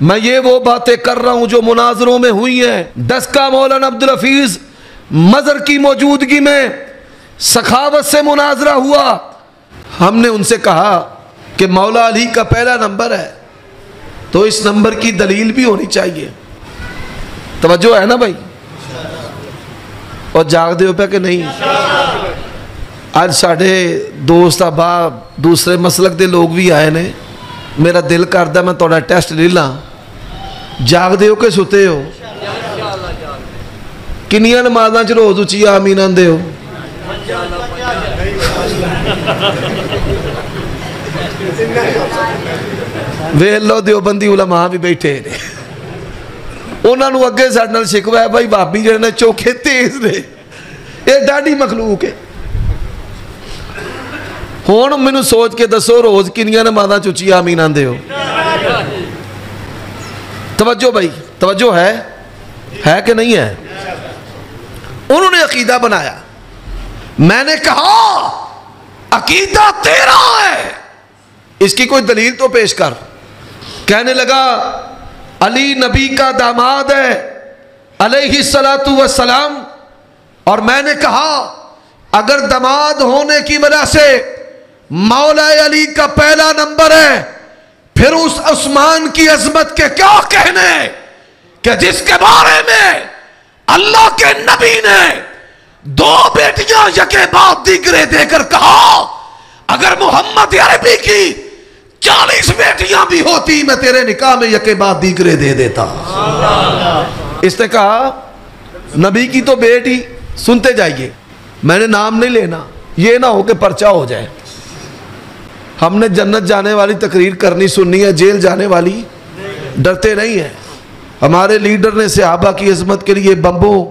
میں یہ وہ باتیں کر رہا ہوں جو مناظروں میں ہوئی ہیں۔ دس کا مولانا عبدالحفیظ، مظہر کی موجودگی میں سخاوت سے مناظرہ ہوا۔ ہم نے ان سے کہا کہ مولا علی کا پہلا نمبر ہے۔ تو اس نمبر کی دلیل بھی ہونی چاہیے۔ توجہ ہے نا بھائی؟ اور جاگ دے پہ کہ نہیں؟ آج ساڑھے دوست احباب دوسرے مسلک دے لوگ بھی آئے نے۔ ਮੇਰਾ ਦਿਲ ਕਰਦਾ ਮੈਂ ਤੁਹਾਡਾ ਟੈਸਟ ਲੈ ਲਾਂ। ਜਾਗਦੇ ਹੋ ਕਿ ਸੁੱਤੇ ਹੋ? ਕਿੰਨੀਆਂ ਨਮਾਜ਼ਾਂ ਚ ਰੋਜ਼ ਉੱਚੀ ਆਮੀਨ ਆਂਦੇ ਹੋ? ਵੇਖ ਲਓ ਦਿਓ ਦਿਓਬੰਦੀ ਉਲਮਾ ਵੀ ਬੈਠੇ ਨੇ। ਉਹਨਾਂ ਨੂੰ ਅੱਗੇ ਸਾਡੇ ਨਾਲ ਸ਼ਿਕਵਾ ਹੈ ਭਾਈ ਬਾਬੀ ਜਿਹੜੇ ਨੇ ਚੋਖੇ ਤੇਜ਼ ਨੇ। ਇਹ ਡਾਢੀ ਮਖਲੂਕ ਹੈ। ہے ہون میں سوچ کے دسو روز کنیاں نمازاں چوچی آمین آندے ہو توجہ بھائی توجہ ہے ہے کہ نہیں ہے انہوں نے عقیدہ بنایا میں نے کہا عقیدہ تیرا ہے اس کی کوئی دلیل تو پیش کر کہنے لگا علی نبی کا داماد ہے علیہ السلام اور میں نے کہا اگر داماد ہونے کی وجہ سے مولا علی کا پہلا نمبر ہے، پھر اس عثمان کی عظمت کے کیا کہنے؟ کہ جس کے بارے میں اللہ کے نبی نے دو بیٹیاں یکے بعد دیگرے دے کر کہا، اگر محمد عربی کی چالیس بیٹیاں بھی ہوتی، میں تیرے نکاح میں یکے بعد دیگرے دے دیتا۔ اس نے کہا، نبی کی تو بیٹی، سنتے جائیے، میں نے نام نہیں لینا، یہ نہ ہو کہ پرچہ ہو جائے۔ ہم نے جنت جانے والی تقریر کرنی سننی ہے، جیل جانے والی ڈرتے نہیں ہیں۔ ہمارے لیڈر نے صحابہ کی عظمت کے لیے بمبوں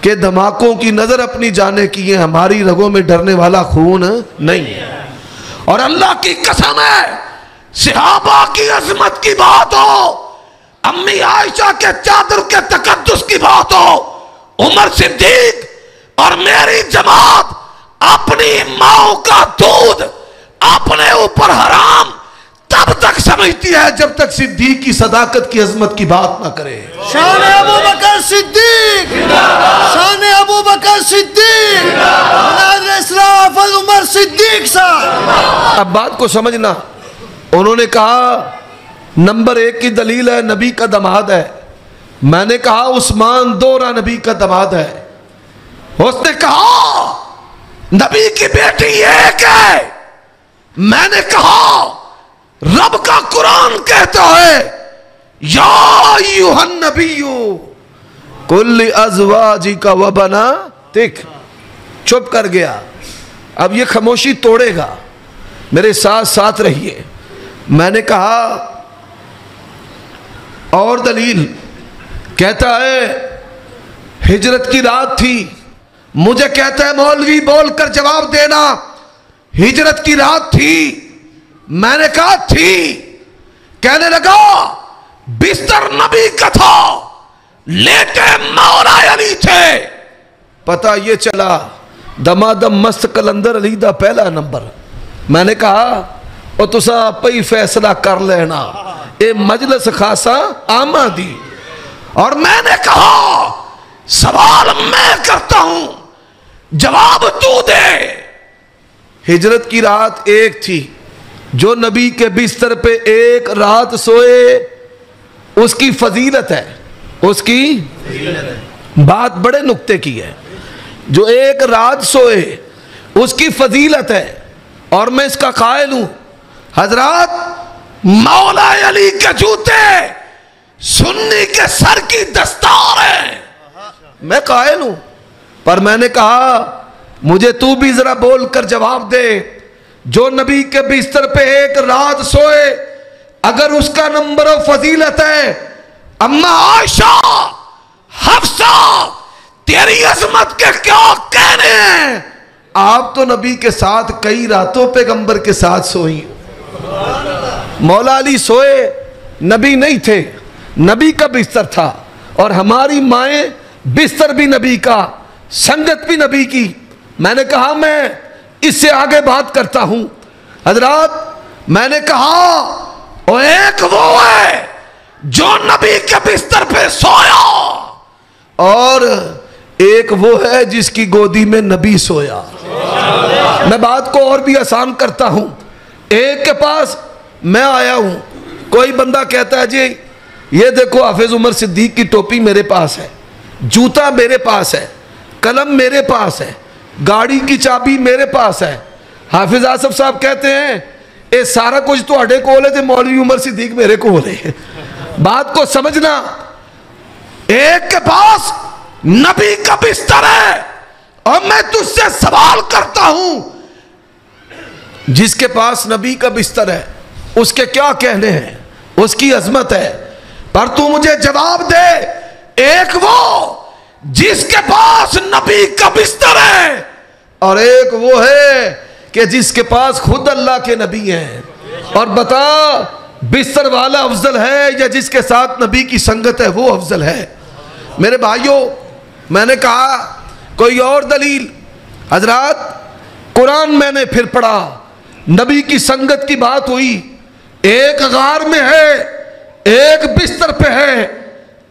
کے دھماکوں کی نظر اپنی جانے کی ہے ہماری رگوں میں ڈرنے والا خون نہیں ہے۔ اور اللہ کی قسم ہے، صحابہ کی عظمت کی بات ہو، امی عائشہ کے چادر کے تقدس کی بات ہو، عمر صدیق اور میری جماعت اپنی ماں کا دودھ اپنے اوپر حرام تب تک سمجھتی ہے جب تک صدیق کی صداقت کی عظمت کی بات نہ کرے۔ شان ابو بکر صدیق۔ شان ابو بکر صدیق۔ مناظر اسراف عمر صدیق صاحب۔ اب بات کو سمجھنا۔ انہوں نے کہا نمبر ایک کی دلیل ہے نبی کا دماد ہے۔ میں نے کہا عثمان دورہ نبی کا دماد ہے۔ اس نے کہا نبی کی بیٹی ایک ہے۔ میں نے کہا، رب کا قرآن کہتا ہے، یا ایوہن نبیو کل ازواجی کا وبنا تک چھپ کر گیا، اب یہ خموشی توڑے گا، میرے ساتھ ساتھ رہیے، میں نے کہا، اور دلیل، کہتا ہے، ہجرت کی رات تھی، مجھے کہتا ہے مولوی بول کر جواب دینا ہجرت کی رات تھی، میں نے کہا تھی، کہنے لگا، بستر نبی کا تھا لیٹے مولا علی تھے۔ پتہ یہ چلا دما دم مست کلندر علی دا پہلا نمبر۔ میں نے کہا، او تسا پئی فیصلہ کر لینا۔ اے مجلس خاصا آمہ دی۔ اور میں نے کہا، سوال میں کرتا ہوں، جواب تو دے۔ ہجرت کی رات ایک تھی۔ جو نبی کے بستر پہ ایک رات سوئے، اس کی فضیلت ہے۔ اس کی بات بڑے نکتے کی ہے۔ جو ایک رات سوئے، اس کی فضیلت ہے۔ اور میں اس کا قائل ہوں۔ حضرات، مولا علی کے جوتے سنی کے سر کی دستار ہے میں قائل ہوں۔ پر میں نے کہا مجھے تو بھی ذرا بول کر جواب دے۔ جو نبی کے بستر پہ ایک رات سوئے، اگر اس کا نمبر و فضیلت ہے، اما عائشہ، حفصہ، تیری عظمت کے کیا کہنے ہیں؟ آپ تو نبی کے ساتھ کئی راتوں پیغمبر کے ساتھ سوئی۔ مولا علی سوئے، نبی نہیں تھے۔ نبی کا بستر تھا۔ اور ہماری مائیں بستر بھی نبی کا، سنگت بھی نبی کی۔ میں نے کہا میں اس سے آگے بات کرتا ہوں۔ حضرات، میں نے کہا وہ ایک وہ ہے جو نبی کے بستر پہ سویا۔ اور ایک وہ ہے جس کی گودی میں نبی سویا۔ میں بات کو اور بھی آسان کرتا ہوں۔ ایک کے پاس میں آیا ہوں۔ کوئی بندہ کہتا ہے جی یہ دیکھو، حافظ عمر صدیق کی ٹوپی میرے پاس ہے۔ جوتا میرے پاس ہے۔ قلم میرے پاس ہے۔ گاڑی کی چابی میرے پاس ہے۔ حافظ آصف صاحب کہتے ہیں، اے سارا کچھ تو اڈے کو تھے مولوی عمر صدیق میرے کو رہے بات کو سمجھنا، ایک کے پاس نبی کا بستر ہے۔ اور میں تجھ سے سوال کرتا ہوں، جس کے پاس نبی کا بستر ہے، اس کے کیا کہنے ہیں؟ اس کی عظمت ہے۔ پر تو مجھے جواب دے، ایک وہ جس کے پاس نبی کا بستر ہے۔ اور ایک وہ ہے کہ جس کے پاس خود اللہ کے نبی ہیں۔ اور بتا، بستر والا افضل ہے یا جس کے ساتھ نبی کی سنگت ہے، وہ افضل ہے۔ میرے بھائیوں میں نے کہا، کوئی اور دلیل۔ حضرات، قرآن میں نے پھر پڑھا، نبی کی سنگت کی بات ہوئی۔ ایک غار میں ہے، ایک بستر پہ ہے۔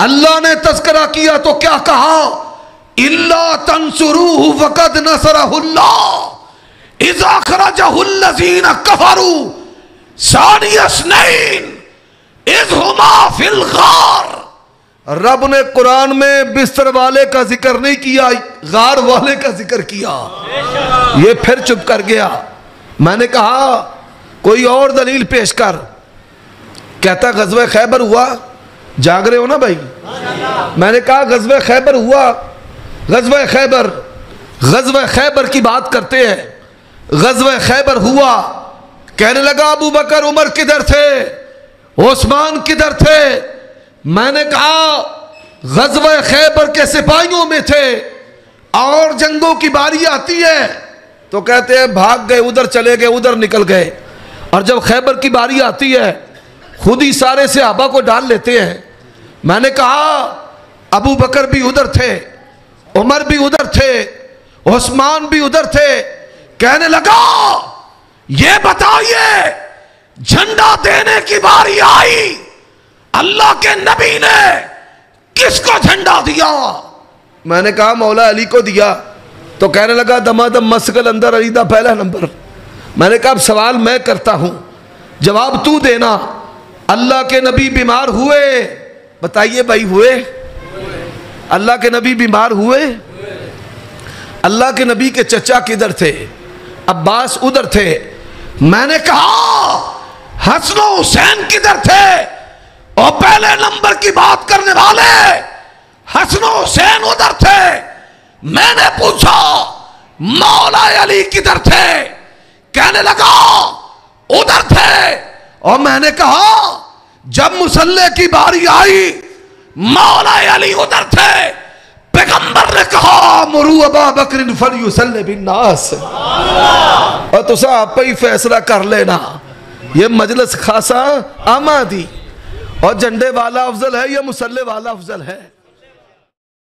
اللہ نے تذکرہ کیا تو کیا کہا؟ اللہ تنسروہ وقد نصرہ اللہ اذا خرجہ الذین کفروا ثانی اسنین اذ ہما فی الغار۔ رب نے قرآن میں بستر والے کا ذکر نہیں کیا، غار والے کا ذکر کیا۔ یہ پھر چپ کر گیا۔ میں نے کہا، کوئی اور دلیل پیش کر۔ کہتا، غزوہ خیبر ہوا۔ جاگ رہے ہو نا بھائی؟ میں نے کہا غزوہ خیبر ہوا۔ غزوہ خیبر غزوہ خیبر کی بات کرتے ہیں۔ غزوہ خیبر ہوا۔ کہنے لگا ابو بکر عمر کدھر تھے؟ عثمان کدھر تھے؟ میں نے کہا غزوہ خیبر کے سپاہیوں میں تھے۔ اور جنگوں کی باری آتی ہے۔ تو کہتے ہیں بھاگ گئے، ادھر چلے گئے، ادھر نکل گئے۔ اور جب خیبر کی باری آتی ہے، خود ہی سارے صحابہ کو ڈال لیتے ہیں۔ میں نے کہا، ابو بکر بھی ادھر تھے، عمر بھی ادھر تھے، عثمان بھی ادھر تھے۔ کہنے لگا، یہ بتائیے، جھنڈا دینے کی باری آئی، اللہ کے نبی نے کس کو جھنڈا دیا؟ میں نے کہا، مولا علی کو دیا۔ تو کہنے لگا، دما دم مسکل اندر علی دا پہلا نمبر۔ میں نے کہا، اب سوال میں کرتا ہوں۔ جواب تو دینا، اللہ کے نبی بیمار ہوئے بتائیے بھائی ہوئے؟ اللہ کے نبی بیمار ہوئے؟ اللہ کے نبی کے چچا کدھر تھے؟ عباس ادھر تھے؟ میں نے کہا، حسن و حسین کدھر تھے؟ اور پہلے نمبر کی بات کرنے والے، حسن و حسین ادھر تھے؟ میں نے پوچھا، مولا علی کدھر تھے؟ کہنے لگا، ادھر تھے۔ اور میں نے کہا جب مسلح کی باری آئی مولا علی ادھر تھے پیغمبر نے کہا مرو ابا بکر فلیسل بالناس۔ اور تو صاحب پہ ہی فیصلہ کر لینا۔ یہ مجلس خاصا آمادی اور جنڈے والا افضل ہے یا مسلح والا افضل ہے؟